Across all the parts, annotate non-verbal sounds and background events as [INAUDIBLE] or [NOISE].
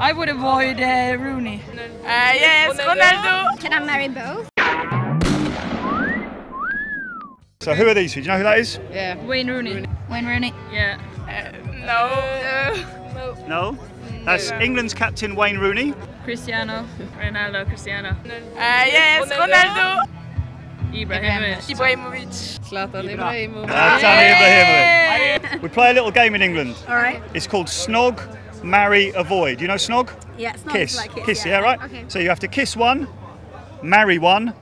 I would avoid uh, Rooney. Uh, yes, Ronaldo. Can I marry both? So who are these? Do you know who that is? Yeah. Wayne Rooney. Wayne Rooney. Yeah. No. No. That's England's captain Wayne Rooney. Cristiano. Ronaldo. Cristiano. Uh, yes, Ronaldo. Ibrahimovic. Ibrahimovic. Zlatan Ibrahimovic. Zlatan Ibrahimovic. We play a little game in England. All right. It's called Snog, Marry, Avoid. You know Snog? Yeah, it's not Kiss. like kiss. Kiss, yeah, right? Okay. So you have to kiss one, marry one,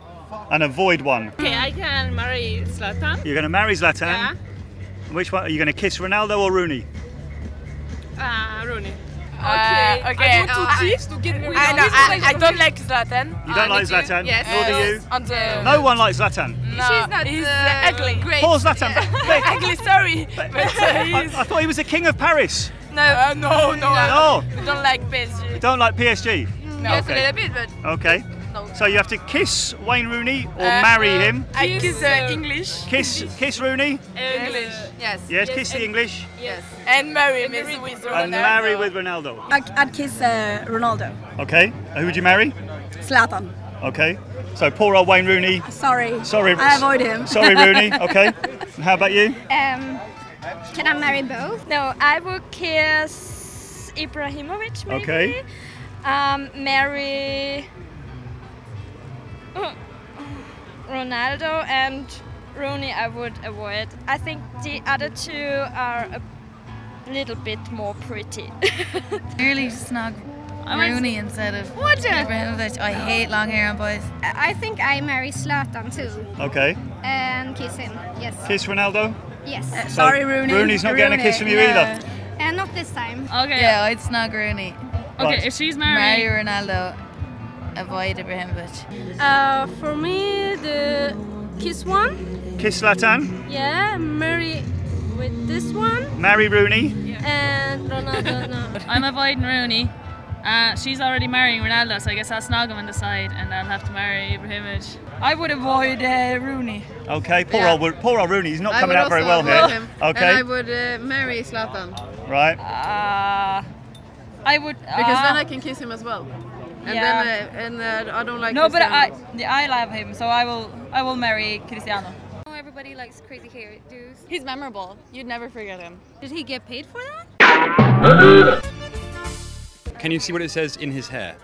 and avoid one. Okay, I can marry Zlatan. You're going to marry Zlatan. Yeah. Which one? Are you going to kiss Ronaldo or Rooney? Ah, Rooney. Okay. Uh, okay. I want to Uh, cheat to get rid I, of know, this I, I don't like Zlatan. You don't Ah, like me. Zlatan? Yes. Nor do you? On the No one likes Zlatan. No, She's not he's uh, ugly. great. Poor Zlatan. But- [LAUGHS] ugly, sorry, [LAUGHS] but uh, I, I thought he was the king of Paris. No, uh, no, no. No. We don't like PSG. You don't like PSG? No. Yes, Okay. a little bit, but Okay. No. So you have to kiss Wayne Rooney or Uh, marry him. I kiss uh, uh, English. Kiss, kiss Rooney. English. yes. Yes, kiss the English Yes. And marry Messi with Ronaldo. and marry with Ronaldo. I'd, I'd kiss uh, Ronaldo. Okay. Who would you marry? Zlatan. Okay. So poor old Wayne Rooney. Sorry. Sorry. I avoid him. Sorry, Rooney. [LAUGHS] Okay. How about you? Um, can I marry both? No, I would kiss Ibrahimovic maybe. Okay. Um, marry uh, Ronaldo and Rooney I would avoid. I think the other two are a little bit more pretty. [LAUGHS] Nearly snog Rooney instead of What a- Ibrahimovic. I hate long hair on boys. I think I marry Zlatan too. Okay. And kiss him. Yes. Kiss Ronaldo. Yes. So Sorry, Rooney. Rooney's not getting a kiss from you Rooney, either. And not this time. Okay. Yeah, I'd snog Rooney. Okay, Right. if she's Marry married. Ronaldo. Avoid Ibrahimovic. Uh, for me, the kiss one, Kiss Zlatan. yeah, marry with this one, Marry Rooney. and Ronaldo. No. [LAUGHS] I'm avoiding Rooney. Uh, she's already marrying Ronaldo, so I guess I'll snog him on the side and I'll have to marry Ibrahimovic. I would avoid uh, Rooney. Okay. Poor Yeah. old poor old Rooney. He's not I coming out very well here. Him. Okay. And I would uh, marry Zlatan Right. Uh, I would. because uh, then I can kiss him as well. And Yeah. then uh, and uh, I don't like. No, but I, Cristiano. yeah, I love him, so I will. I will marry Cristiano. Everybody likes crazy hair dudes. He's memorable. You'd never forget him. Did he get paid for that? [LAUGHS] Can you see what it says in his hair?